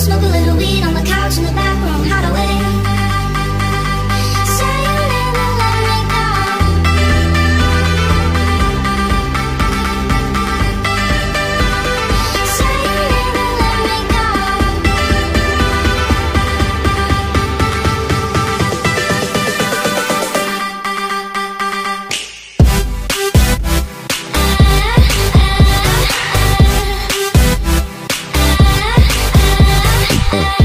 smoke a little weed Oh.